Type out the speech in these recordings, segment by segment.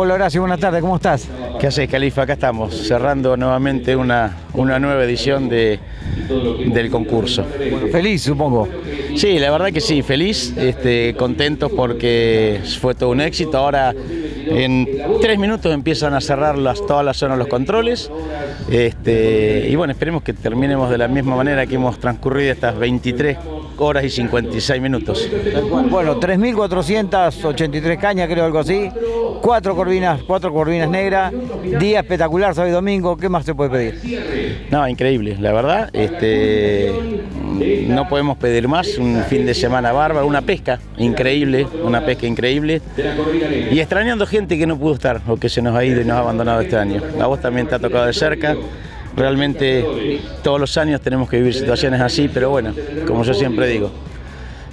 Hola Horacio, buenas tardes, ¿cómo estás? ¿Qué haces, Califa? Acá estamos, cerrando nuevamente una, una nueva edición de, del concurso. Feliz, supongo. Sí, la verdad que sí, feliz, este, contentos porque fue todo un éxito. Ahora en tres minutos empiezan a cerrar las, todas las zonas los controles. Este, y bueno, esperemos que terminemos de la misma manera que hemos transcurrido estas 23 horas y 56 minutos. Bueno, 3.483 cañas, creo, algo así. Cuatro corvinas, cuatro corvinas negras. Día espectacular, sábado y domingo. ¿Qué más se puede pedir? No, increíble, la verdad. Este, no podemos pedir más. Un fin de semana bárbaro, una pesca increíble, una pesca increíble. Y extrañando gente que no pudo estar o que se nos ha ido y nos ha abandonado este año. A vos también te ha tocado de cerca. Realmente todos los años tenemos que vivir situaciones así, pero bueno, como yo siempre digo,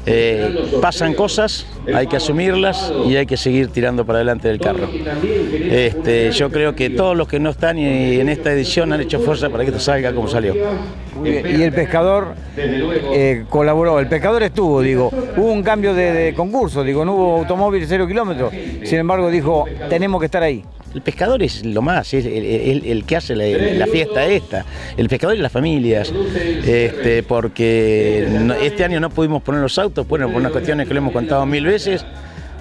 eh, pasan cosas, hay que asumirlas y hay que seguir tirando para adelante del carro. Este, yo creo que todos los que no están en esta edición han hecho fuerza para que esto salga como salió. Y el pescador eh, colaboró, el pescador estuvo, digo, hubo un cambio de, de concurso, digo, no hubo automóvil cero kilómetros, sin embargo dijo, tenemos que estar ahí. El pescador es lo más, es el, que hace la, fiesta esta. El pescador y las familias, este, porque este año no pudimos poner los autos, bueno, por unas cuestiones que lo hemos contado mil veces,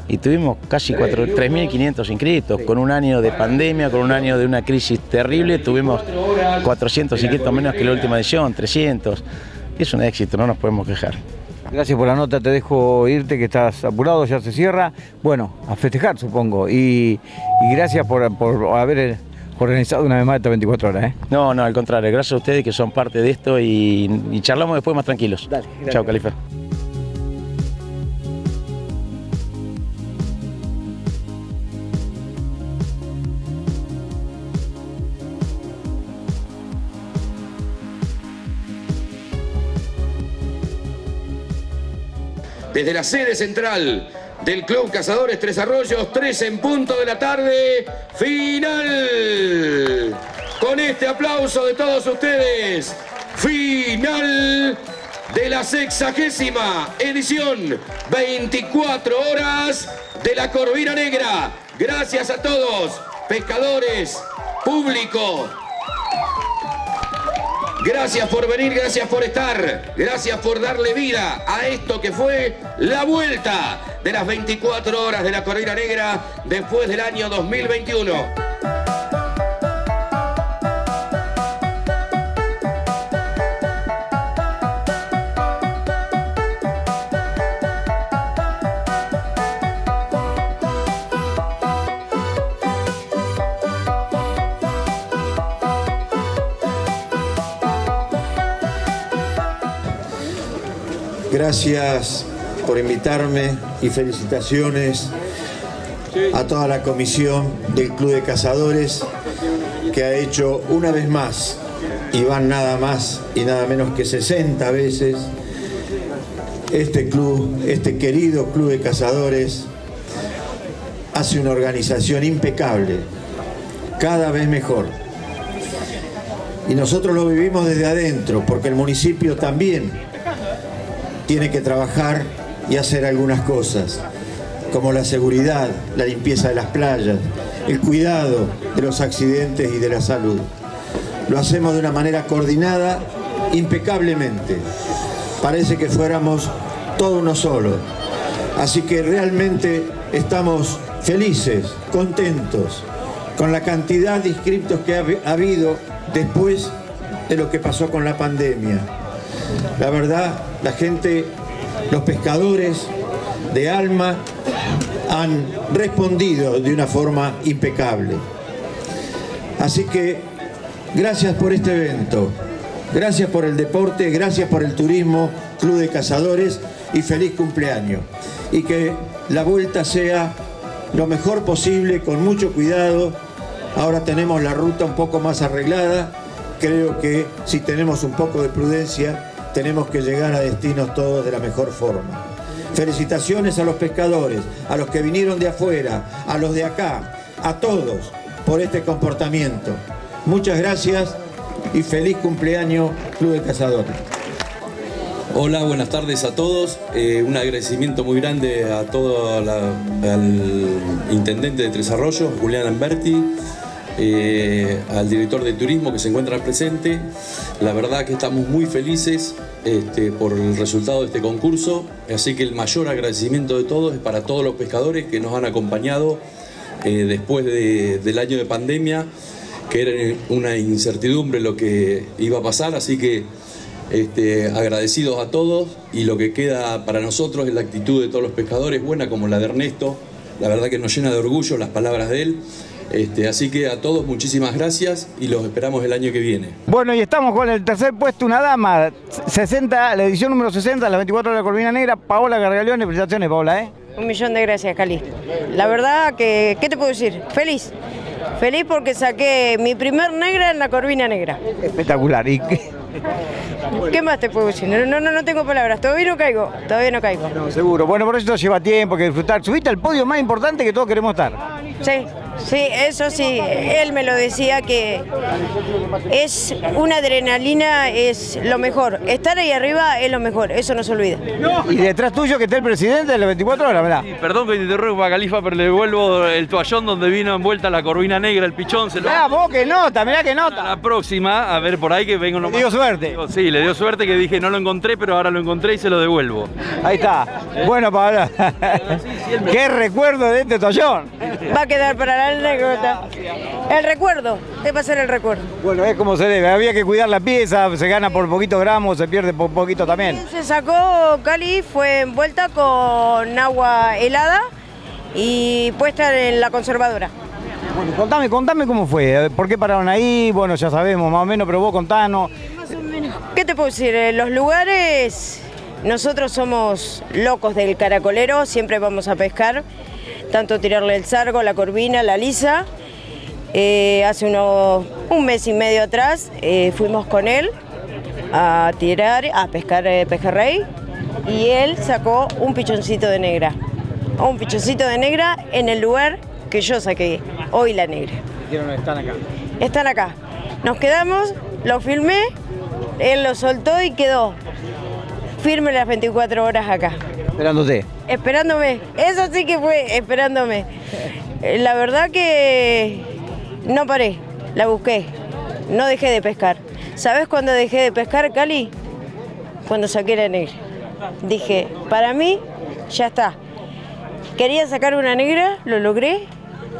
y tuvimos casi 3.500 inscritos, con un año de pandemia, con un año de una crisis terrible, tuvimos 400 inscritos menos que la última edición, 300. Es un éxito, no nos podemos quejar. Gracias por la nota, te dejo irte que estás apurado, ya se cierra. Bueno, a festejar supongo. Y, gracias por, haber organizado una vez más estas 24 horas. ¿eh? No, no, al contrario, gracias a ustedes que son parte de esto y, charlamos después más tranquilos. Dale, Chao, Califa. Desde la sede central del Club Cazadores Tres Arroyos, tres en punto de la tarde, final. Con este aplauso de todos ustedes, final de la sexagésima edición, 24 horas de la Corvina Negra. Gracias a todos, pescadores, público, Gracias por venir, gracias por estar, gracias por darle vida a esto que fue la vuelta de las 24 horas de la Corrida Negra después del año 2021. Gracias por invitarme y felicitaciones a toda la comisión del Club de Cazadores que ha hecho una vez más, y van nada más y nada menos que 60 veces, este club, este querido Club de Cazadores, hace una organización impecable, cada vez mejor. Y nosotros lo vivimos desde adentro, porque el municipio también tiene que trabajar y hacer algunas cosas, como la seguridad, la limpieza de las playas, el cuidado de los accidentes y de la salud. Lo hacemos de una manera coordinada, impecablemente. Parece que fuéramos todo uno solo. Así que realmente estamos felices, contentos con la cantidad de inscriptos que ha habido después de lo que pasó con la pandemia. La verdad, la gente, los pescadores de alma han respondido de una forma impecable. Así que gracias por este evento, gracias por el deporte, gracias por el turismo, Club de Cazadores y feliz cumpleaños. Y que la vuelta sea lo mejor posible, con mucho cuidado. Ahora tenemos la ruta un poco más arreglada. Creo que si tenemos un poco de prudencia tenemos que llegar a destinos todos de la mejor forma. Felicitaciones a los pescadores, a los que vinieron de afuera, a los de acá, a todos por este comportamiento. Muchas gracias y feliz cumpleaños Club de Cazadores. Hola, buenas tardes a todos. Eh, un agradecimiento muy grande a todo al intendente de Tres Arroyos, Julián Lamberti, eh, al director de turismo que se encuentra presente. La verdad que estamos muy felices este, por el resultado de este concurso, así que el mayor agradecimiento de todos es para todos los pescadores que nos han acompañado eh, después del año de pandemia, que era una incertidumbre lo que iba a pasar, así que este, agradecidos a todos y lo que queda para nosotros es la actitud de todos los pescadores, buena como la de Ernesto, la verdad que nos llena de orgullo las palabras de él. Este, así que a todos muchísimas gracias y los esperamos el año que viene. Bueno, y estamos con el tercer puesto, una dama, 60, la edición número 60, las 24 de la Corvina Negra, Paola Gargaleone. Felicitaciones, Paola, ¿eh? Un millón de gracias, Cali. La verdad que, ¿qué te puedo decir? Feliz. Feliz porque saqué mi primer negra en la Corvina Negra. Espectacular. ¿Y qué? ¿Qué más te puedo decir? No, no, no tengo palabras. Todavía no caigo. Todavía no caigo. No, seguro. Bueno, por eso lleva tiempo que disfrutar. Subiste al podio más importante que todos queremos estar. Sí, sí, eso sí. Él me lo decía que es una adrenalina, es lo mejor. Estar ahí arriba es lo mejor, eso no se olvida. Y detrás tuyo que está el presidente de las 24 horas, ¿verdad? Sí, perdón que te interrumpa, Califa, pero le devuelvo el toallón donde vino envuelta la corvina negra, el pichón. Se lo... Ah, vos que nota, mirá que nota. La próxima, a ver por ahí que vengo nomás. Le dio suerte. Sí, le dio suerte que dije no lo encontré, pero ahora lo encontré y se lo devuelvo. Ahí está. Bueno, Pablo. Qué recuerdo de este toallón. Va a quedar para la anécdota. El recuerdo, ¿qué va a ser el recuerdo? Bueno, es como se debe. Había que cuidar la pieza, se gana por poquito gramos, se pierde por poquito también. Se sacó Cali, fue envuelta con agua helada y puesta en la conservadora. Bueno, contame, contame cómo fue, por qué pararon ahí, bueno, ya sabemos más o menos, pero vos contanos. ¿Qué te puedo decir? En los lugares, nosotros somos locos del caracolero, siempre vamos a pescar, tanto tirarle el sargo, la corvina, la lisa. Eh, hace unos, un mes y medio atrás eh, fuimos con él a tirar, a pescar eh, pejerrey y él sacó un pichoncito de negra. Un pichoncito de negra en el lugar que yo saqué, hoy la negra. Están acá. Están acá. Nos quedamos, lo filmé, él lo soltó y quedó firme las 24 horas acá. Esperándote. Esperándome. Eso sí que fue esperándome. La verdad que no paré, la busqué. No dejé de pescar. ¿Sabes cuándo dejé de pescar, Cali? Cuando saqué la negra. Dije, para mí, ya está. Quería sacar una negra, lo logré,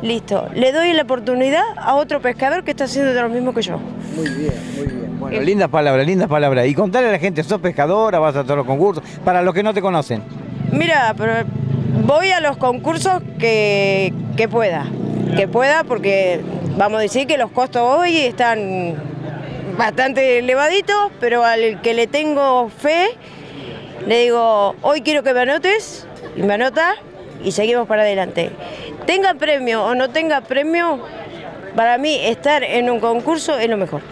listo. Le doy la oportunidad a otro pescador que está haciendo lo mismo que yo. Muy bien, muy bien. Bueno, lindas palabras, lindas palabras. Y contarle a la gente, sos pescadora, vas a todos los concursos, para los que no te conocen. Mira, pero voy a los concursos que, que pueda, que pueda porque vamos a decir que los costos hoy están bastante elevaditos, pero al que le tengo fe, le digo, hoy quiero que me anotes, y me anota, y seguimos para adelante. Tenga premio o no tenga premio, para mí estar en un concurso es lo mejor.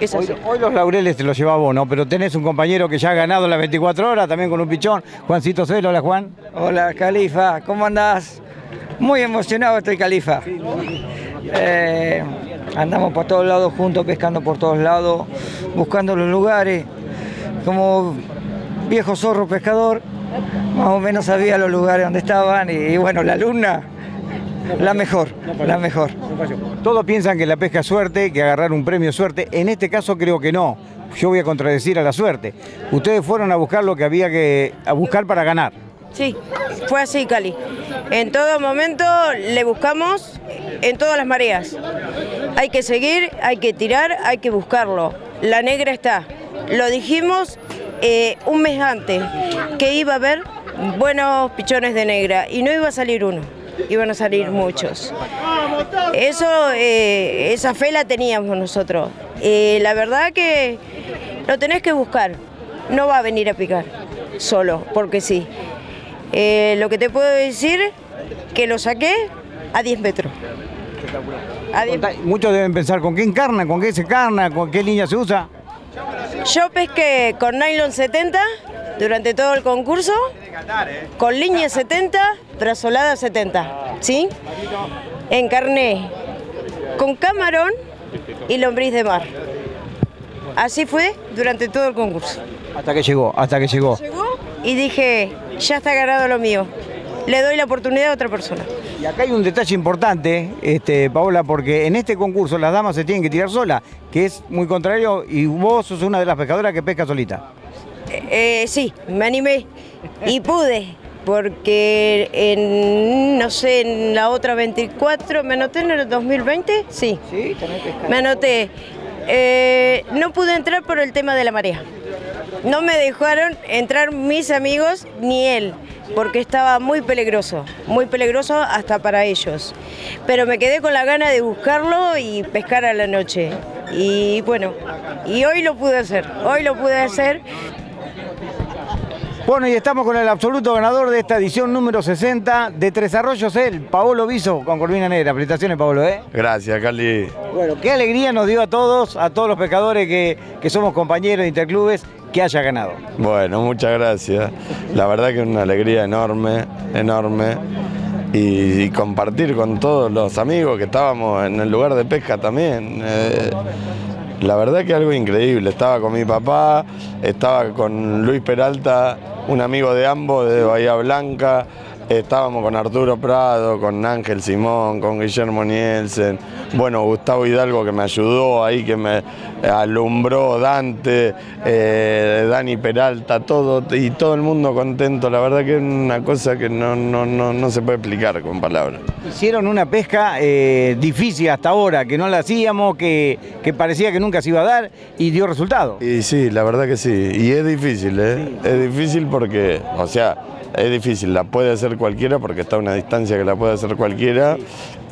Hoy, hoy, los laureles te los llevas vos, ¿no? Pero tenés un compañero que ya ha ganado las 24 horas, también con un pichón. Juancito Celo, hola Juan. Hola Califa, ¿cómo andás? Muy emocionado estoy Califa. Eh, andamos por todos lados juntos, pescando por todos lados, buscando los lugares. Como viejo zorro pescador, más o menos sabía los lugares donde estaban y, y bueno, la alumna la mejor, la mejor. Todos piensan que la pesca es suerte, que agarrar un premio es suerte. En este caso creo que no. Yo voy a contradecir a la suerte. Ustedes fueron a buscar lo que había que a buscar para ganar. Sí, fue así, Cali. En todo momento le buscamos en todas las mareas. Hay que seguir, hay que tirar, hay que buscarlo. La negra está. Lo dijimos eh, un mes antes, que iba a haber buenos pichones de negra y no iba a salir uno iban a salir muchos. Eso, eh, esa fe la teníamos nosotros. Eh, la verdad que lo tenés que buscar, no va a venir a picar solo, porque sí. Eh, lo que te puedo decir, que lo saqué a 10 metros. A 10... Muchos deben pensar con qué encarna, con qué se carna, con qué línea se usa. Yo pesqué con nylon 70 durante todo el concurso, con línea 70, trasolada 70, ¿sí? Encarné con camarón y lombriz de mar. Así fue durante todo el concurso. Hasta que llegó, hasta que llegó. Llegó y dije, ya está ganado lo mío. Le doy la oportunidad a otra persona. Y acá hay un detalle importante, este, Paola, porque en este concurso las damas se tienen que tirar solas, que es muy contrario, y vos sos una de las pescadoras que pesca solita. Eh, sí, me animé y pude, porque en, no sé, en la otra 24, ¿me anoté en el 2020? Sí. Sí. Me anoté. Eh, no pude entrar por el tema de la marea. No me dejaron entrar mis amigos ni él, porque estaba muy peligroso, muy peligroso hasta para ellos. Pero me quedé con la gana de buscarlo y pescar a la noche. Y bueno, y hoy lo pude hacer, hoy lo pude hacer. Bueno, y estamos con el absoluto ganador de esta edición número 60 de Tres Arroyos, él, Paolo Viso, con Corvina Negra. Felicitaciones, Paolo, ¿eh? Gracias, Carly. Bueno, qué alegría nos dio a todos, a todos los pescadores que, que somos compañeros de interclubes, que haya ganado. Bueno, muchas gracias. La verdad que es una alegría enorme, enorme. Y, y compartir con todos los amigos que estábamos en el lugar de pesca también. Eh, la verdad que algo increíble. Estaba con mi papá, estaba con Luis Peralta, un amigo de ambos de Bahía Blanca. Estábamos con Arturo Prado, con Ángel Simón, con Guillermo Nielsen, bueno, Gustavo Hidalgo que me ayudó ahí, que me alumbró, Dante, eh, Dani Peralta, todo, y todo el mundo contento. La verdad que es una cosa que no, no, no, no se puede explicar con palabras. Hicieron una pesca eh, difícil hasta ahora, que no la hacíamos, que, que parecía que nunca se iba a dar y dio resultado. Y sí, la verdad que sí. Y es difícil, ¿eh? Es difícil porque, o sea, es difícil, la puede hacer cualquiera porque está a una distancia que la puede hacer cualquiera,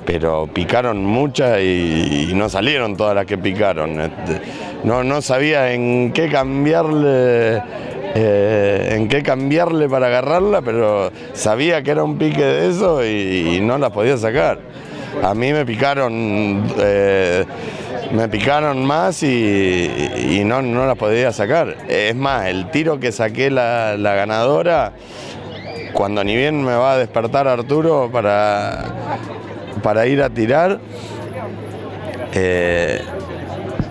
pero picaron muchas y, no salieron todas las que picaron. Este, No, no sabía en qué cambiarle. eh, en qué cambiarle para agarrarla, pero sabía que era un pique de eso y, no la podía sacar. A mí me picaron, eh, me picaron más y, no, no la podía sacar. Es más, el tiro que saqué la ganadora, cuando ni bien me va a despertar Arturo para, para ir a tirar, eh,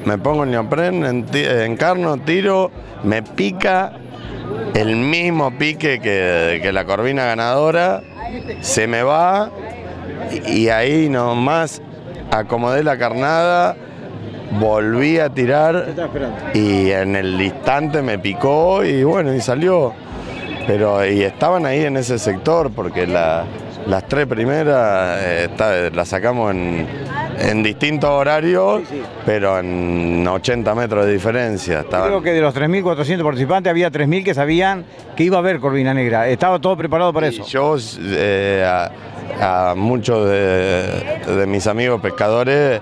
me pongo el neopren, encarno, tiro, me pica el mismo pique que, que la corvina ganadora, se me va y, y ahí nomás acomodé la carnada, volví a tirar y en el instante me picó y bueno, y salió. Pero y estaban ahí en ese sector porque la- las tres primeras eh, está- las sacamos en, en distintos horarios, pero en 80 metros de diferencia. Estaban- Creo que de los 3.400 participantes había 3.000 que sabían que iba a haber Corvina Negra. Estaba todo preparado para eso. Yo eh, a, a muchos de, de mis amigos pescadores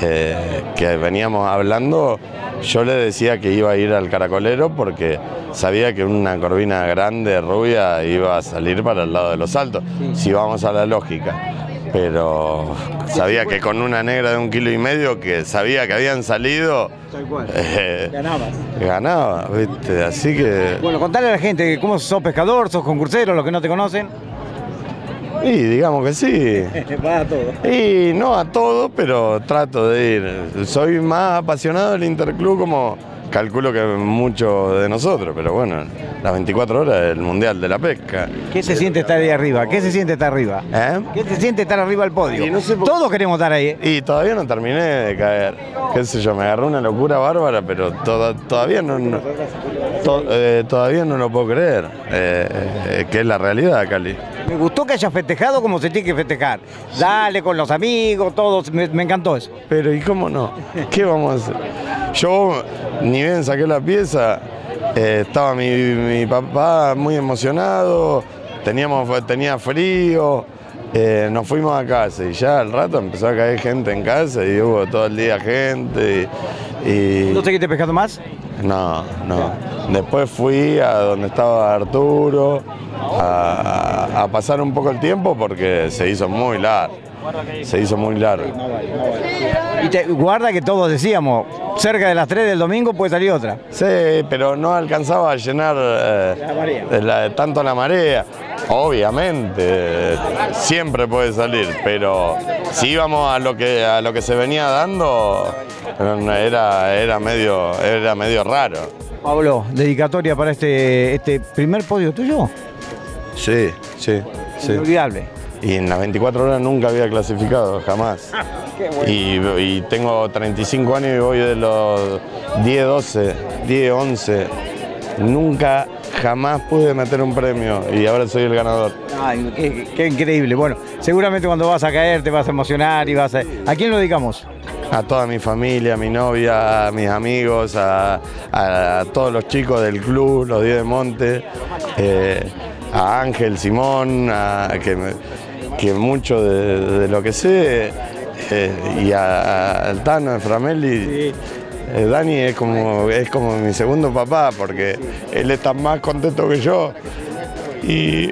eh, que veníamos hablando, yo le decía que iba a ir al caracolero porque sabía que una corvina grande, rubia, iba a salir para el lado de los altos, si vamos a la lógica. Pero sabía que con una negra de un kilo y medio que sabía que habían salido, eh, ganaba, ¿viste? Así que... Bueno, contale a la gente cómo sos pescador, sos concursero, los que no te conocen. Y digamos que sí. Va todo. Y no a todo, pero trato de ir. Soy más apasionado del Interclub como calculo que muchos de nosotros, pero bueno, las 24 horas del Mundial de la Pesca. ¿Qué se siente estar ahí arriba? ¿Qué se siente estar arriba? ¿Eh? ¿Qué se siente estar arriba del podio? Y no sé por- Todos queremos estar ahí. ¿eh? Y todavía no terminé de caer. Qué sé yo, me agarró una locura bárbara, pero toda- todavía no, no- to- eh, todavía no lo puedo creer. Eh, eh, que es la realidad, Cali. Me gustó que hayas festejado como se tiene que festejar. Dale con los amigos, todos. Me, me encantó eso. Pero ¿y cómo no? ¿Qué vamos a hacer? Yo ni bien saqué la pieza, eh, estaba mi, mi papá muy emocionado, teníamos, tenía frío, eh, nos fuimos a casa y ya al rato empezó a caer gente en casa y hubo todo el día gente y... y- ¿No seguiste pescando más? no, no. Después fui a donde estaba Arturo a, a pasar un poco el tiempo porque se hizo muy largo. Se hizo muy largo. Y te, guarda que todos decíamos, cerca de las 3 del domingo puede salir otra. Sí, pero no alcanzaba a llenar eh, la- tanto la marea. Obviamente, siempre puede salir, pero si íbamos a lo que a lo que se venía dando, era, era medio, era medio raro. Pablo, dedicatoria para este, este primer podio tuyo. Sí, sí, sí. Inolvidable. Y en las 24 horas nunca había clasificado, jamás. y, y tengo 35 años y voy de los 10, 12, 10, 11. Nunca, jamás pude meter un premio y ahora soy el ganador. Ay, qué, qué increíble. Bueno, seguramente cuando vas a caer te vas a emocionar y vas a... ¿A quién lo dedicamos? a toda mi familia, a mi novia, a mis amigos, a, a todos los chicos del club, los 10 de Monte, eh, a Ángel, Simón, a, que, que mucho de, de lo que sé, eh, y a- al Tano de Framelli. eh, Dani es como, es como mi segundo papá porque él está más contento que yo. Y,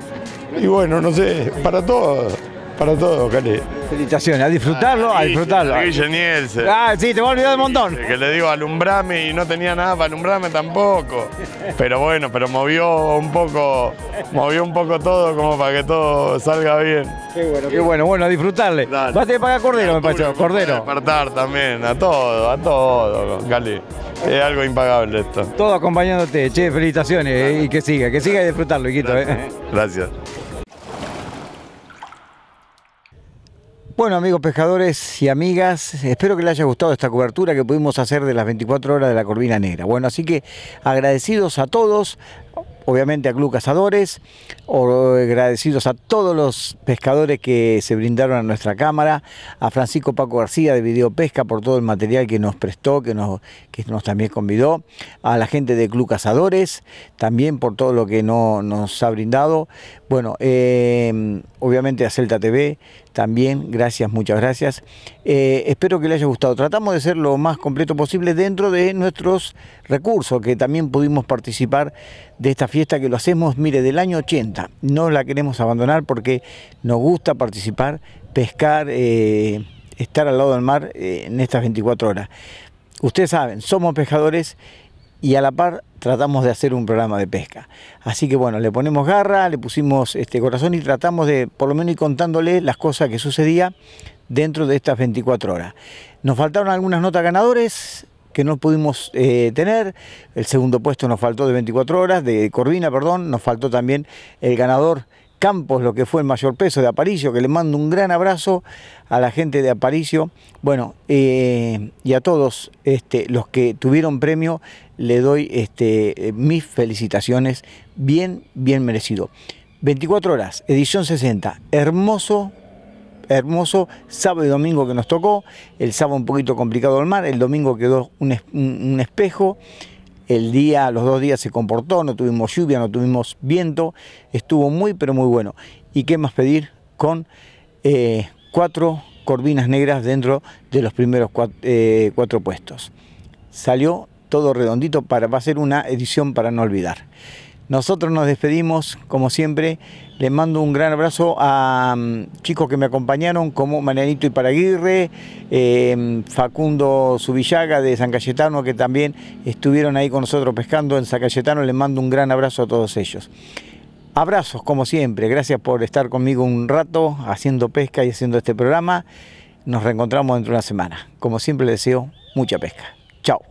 y bueno, no sé, para todos, para todos, Cali. Felicitaciones, a disfrutarlo, a disfrutarlo. Guille Nielsen. Ah, sí, te voy a olvidar un montón. Que le digo alumbrame y no tenía nada para alumbrarme tampoco. Pero bueno, pero movió un poco, movió un poco todo como para que todo salga bien. Qué bueno, qué bueno, bueno, a disfrutarle. Vas a tener que pagar cordero, me parece, cordero. Despertar también, a todo, a todo, Cali. Es algo impagable esto. Todo acompañándote, che, felicitaciones eh, y que siga, que siga y disfrutarlo, Iquito. eh. Gracias. Bueno, amigos pescadores y amigas, espero que les haya gustado esta cobertura que pudimos hacer de las 24 horas de la Corvina Negra. Bueno, así que agradecidos a todos, obviamente a Club Cazadores, agradecidos a todos los pescadores que se brindaron a nuestra cámara, a Francisco Paco García de Video Pesca por todo el material que nos prestó, que nos, que nos también convidó, a la gente de Club Cazadores, también por todo lo que no- nos ha brindado. Bueno, eh, obviamente a Celta TV, también, gracias, muchas gracias. Eh, espero que les haya gustado. Tratamos de ser lo más completo posible dentro de nuestros recursos, que también pudimos participar de esta fiesta que lo hacemos, mire, del año 80. No la queremos abandonar porque nos gusta participar, pescar, eh, estar al lado del mar eh, en estas 24 horas. Ustedes saben, somos pescadores y a la par tratamos de hacer un programa de pesca. Así que bueno, le ponemos garra, le pusimos este corazón y tratamos de por lo menos ir contándole las cosas que sucedía dentro de estas 24 horas. Nos faltaron algunas notas ganadores que no pudimos eh, tener. El segundo puesto nos faltó de 24 horas, de Corvina, perdón. Nos faltó también el ganador Campos, lo que fue el mayor peso de Aparicio, que le mando un gran abrazo a la gente de Aparicio. Bueno, eh, y a todos este, los que tuvieron premio, le doy este, eh, mis felicitaciones, bien, bien merecido. 24 horas, edición 60, hermoso, hermoso sábado y domingo que nos tocó, el sábado un poquito complicado el mar, el domingo quedó un, un- espejo, el día, los dos días se comportó, no tuvimos lluvia, no tuvimos viento, estuvo muy pero muy bueno. ¿Y qué más pedir? Con eh, cuatro corvinas negras dentro de los primeros eh, cuatro puestos. Salió todo redondito para, va a ser una edición para no olvidar. Nosotros nos despedimos, como siempre. Les mando un gran abrazo a mm, chicos que me acompañaron, como Marianito y Paraguirre, eh, Facundo Subillaga de San Cayetano, que también estuvieron ahí con nosotros pescando en San Cayetano. Les mando un gran abrazo a todos ellos. Abrazos, como siempre. Gracias por estar conmigo un rato haciendo pesca y haciendo este programa. Nos reencontramos dentro de una semana. Como siempre, les deseo mucha pesca. Chao.